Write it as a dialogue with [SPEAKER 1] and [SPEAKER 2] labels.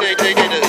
[SPEAKER 1] They, they it.